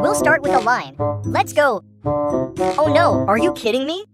We'll start with a line. Let's go. Oh no, are you kidding me?